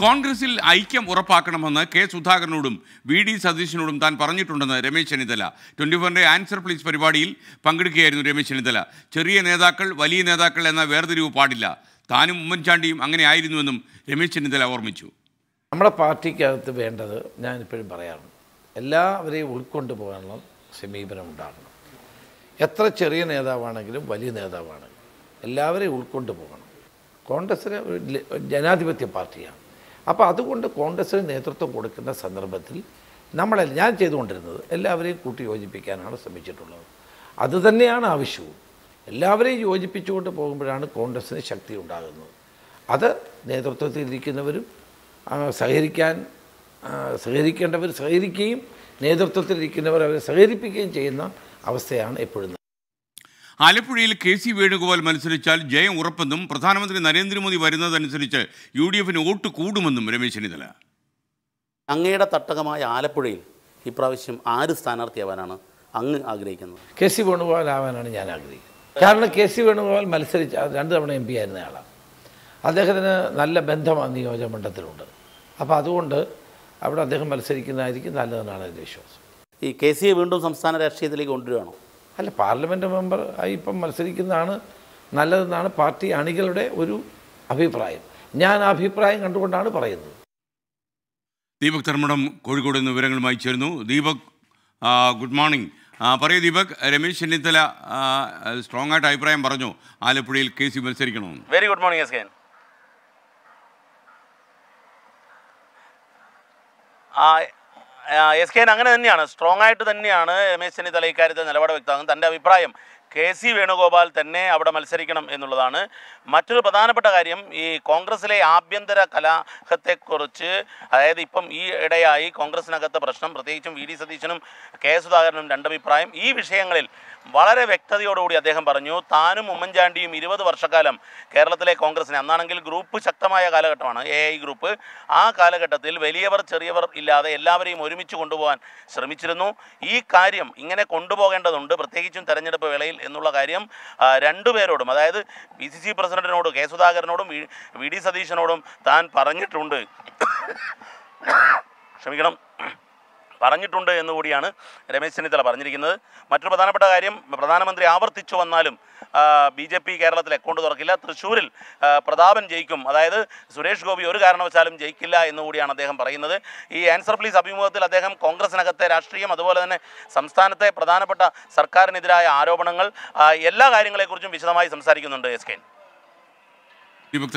കോൺഗ്രസിൽ ഐക്യം ഉറപ്പാക്കണമെന്ന് കെ സുധാകരനോടും വി ഡി സതീശനോടും താൻ പറഞ്ഞിട്ടുണ്ടെന്ന് രമേശ് ചെന്നിത്തല. ട്വന്റി ഫോറിന്റെ ആൻസർ പ്ലീസ് പരിപാടിയിൽ പങ്കെടുക്കുകയായിരുന്നു രമേശ് ചെന്നിത്തല. ചെറിയ നേതാക്കൾ വലിയ നേതാക്കൾ എന്ന വേർതിരിവ് പാടില്ല. താനും ഉമ്മൻചാണ്ടിയും അങ്ങനെ ആയിരുന്നുവെന്നും രമേശ് ചെന്നിത്തല ഓർമ്മിച്ചു. നമ്മുടെ പാർട്ടിക്കകത്ത് വേണ്ടത് ഞാൻ ഇപ്പോഴും പറയാറുണ്ട്. എല്ലാവരെയും ഉൾക്കൊണ്ടു പോകാനുള്ള സമീപനം ഉണ്ടാകണം. എത്ര ചെറിയ നേതാവാണെങ്കിലും വലിയ നേതാവാണെങ്കിലും എല്ലാവരെയും ഉൾക്കൊണ്ടു പോകണം കോൺഗ്രസ്സിന് ജനാധിപത്യ പാർട്ടിയാണ്. അപ്പോൾ അതുകൊണ്ട് കോൺഗ്രസ്സിന് നേതൃത്വം കൊടുക്കുന്ന സന്ദർഭത്തിൽ നമ്മളെ ഞാൻ ചെയ്തുകൊണ്ടിരുന്നത് എല്ലാവരെയും കൂട്ടി യോജിപ്പിക്കാനാണ് ശ്രമിച്ചിട്ടുള്ളത്. അതുതന്നെയാണ് ആവശ്യവും. എല്ലാവരെയും യോജിപ്പിച്ചുകൊണ്ട് പോകുമ്പോഴാണ് കോൺഗ്രസ്സിന് ശക്തി ഉണ്ടാകുന്നത്. അത് നേതൃത്വത്തിലിരിക്കുന്നവരും സഹകരിക്കാൻ സഹകരിക്കേണ്ടവർ സഹകരിക്കുകയും നേതൃത്വത്തിലിരിക്കുന്നവർ അവരെ സഹകരിപ്പിക്കുകയും ചെയ്യുന്ന അവസ്ഥയാണ് എപ്പോഴും ആലപ്പുഴയിൽ കെ സി വേണുഗോപാൽ മത്സരിച്ചാൽ ജയം ഉറപ്പെന്നും പ്രധാനമന്ത്രി നരേന്ദ്രമോദി വരുന്നതനുസരിച്ച് യു ഡി എഫിന് വോട്ട് കൂടുമെന്നും രമേശ് ചെന്നിത്തല. അങ്ങയുടെ തട്ടകമായ ആലപ്പുഴയിൽ ഇപ്രാവശ്യം ആര് സ്ഥാനാർത്ഥിയാവാനാണ് അങ്ങ് ആഗ്രഹിക്കുന്നത്? കെ സി വേണുഗോപാൽ ആവാനാണ് ഞാൻ ആഗ്രഹിക്കുന്നത്. കാരണം കെ സി വേണുഗോപാൽ മത്സരിച്ച രണ്ട് തവണ എം പി ആയിരുന്ന ആളാണ് അദ്ദേഹത്തിന് നല്ല ബന്ധം ആ നിയോജക മണ്ഡലത്തിലുണ്ട്. അപ്പോൾ അതുകൊണ്ട് അവിടെ അദ്ദേഹം മത്സരിക്കുന്നതായിരിക്കും നല്ലതെന്നാണ് എന്റെ വിശ്വാസം. ഈ കെ സിയെ വീണ്ടും സംസ്ഥാന രാഷ്ട്രീയത്തിലേക്ക് കൊണ്ടുവരികയാണോ? അല്ല പാർലമെന്റ് മെമ്പർ ആയി ഇപ്പം മത്സരിക്കുന്നതാണ് നല്ലതെന്നാണ് പാർട്ടി അണികളുടെ ഒരു അഭിപ്രായം. ഞാൻ ആ അഭിപ്രായം കണ്ടുകൊണ്ടാണ് പറയുന്നത്. ദീപക് ധർമ്മടം കോഴിക്കോട് നിന്ന് വിവരങ്ങളുമായി ചേരുന്നു. Deepak good morning. പറയൂ ദീപക് രമേശ് ചെന്നിത്തല സ്ട്രോങ് ആയിട്ട് അഭിപ്രായം പറഞ്ഞു. ആലപ്പുഴയിൽ K C മത്സരിക്കണമെന്ന് very good morning S K S K അങ്ങനെ തന്നെയാണ്. സ്ട്രോങ് ആയിട്ട് തന്നെയാണ് രമേശ് ചെന്നിത്തല ഇക്കാര്യത്തിൽ നിലപാട് വ്യക്തമാകുന്നത് തന്റെ അഭിപ്രായം കെ സി വേണുഗോപാൽ തന്നെ അവിടെ മത്സരിക്കണം എന്നുള്ളതാണ്. മറ്റൊരു പ്രധാനപ്പെട്ട കാര്യം ഈ കോൺഗ്രസിലെ ആഭ്യന്തര കലാഹത്തെക്കുറിച്ച് അതായത് ഇപ്പം ഈ ഇടയായി കോൺഗ്രസിനകത്ത് പ്രശ്നം പ്രത്യേകിച്ചും വി ഡി സതീശനും കെ സുധാകരനും രണ്ടഭിപ്രായം. ഈ വിഷയങ്ങളിൽ വളരെ വ്യക്തതയോടുകൂടി അദ്ദേഹം പറഞ്ഞു താനും ഉമ്മൻചാണ്ടിയും ഇരുപത് വർഷക്കാലം കേരളത്തിലെ കോൺഗ്രസിനെ അന്നാണെങ്കിൽ ഗ്രൂപ്പ് ശക്തമായ കാലഘട്ടമാണ് എ ഐ ഗ്രൂപ്പ്. ആ കാലഘട്ടത്തിൽ വലിയവർ ചെറിയവർ ഇല്ലാതെ എല്ലാവരെയും ഒരുമിച്ച് കൊണ്ടുപോകാൻ ശ്രമിച്ചിരുന്നു. ഈ കാര്യം ഇങ്ങനെ കൊണ്ടുപോകേണ്ടതുണ്ട് പ്രത്യേകിച്ചും തെരഞ്ഞെടുപ്പ് വേളയിൽ എന്നുള്ള കാര്യം രണ്ടുപേരോടും അതായത് പി സി സി പ്രസിഡന്റിനോടും കെ സുധാകരനോടും വി ഡി സതീശനോടും താൻ പറഞ്ഞിട്ടുണ്ട്. ക്ഷമിക്കണം. പറഞ്ഞിട്ടുണ്ട് എന്നുകൂടിയാണ് രമേശ് ചെന്നിത്തല പറഞ്ഞിരിക്കുന്നത്. മറ്റൊരു പ്രധാനപ്പെട്ട കാര്യം പ്രധാനമന്ത്രി ആവർത്തിച്ചു വന്നാലും ബി ജെ പി കേരളത്തിൽ അക്കൗണ്ട് തുറക്കില്ല. തൃശ്ശൂരിൽ പ്രതാപൻ ജയിക്കും. അതായത് സുരേഷ് ഗോപി ഒരു കാരണവശാലും ജയിക്കില്ല എന്നുകൂടിയാണ് അദ്ദേഹം പറയുന്നത്. ഈ ആൻസർ പ്ലീസ് അഭിമുഖത്തിൽ അദ്ദേഹം കോൺഗ്രസിനകത്തെ രാഷ്ട്രീയം അതുപോലെ തന്നെ സംസ്ഥാനത്തെ പ്രധാനപ്പെട്ട സർക്കാരിനെതിരായ ആരോപണങ്ങൾ എല്ലാ കാര്യങ്ങളെക്കുറിച്ചും വിശദമായി സംസാരിക്കുന്നുണ്ട് എസ് കെ. ദീപക്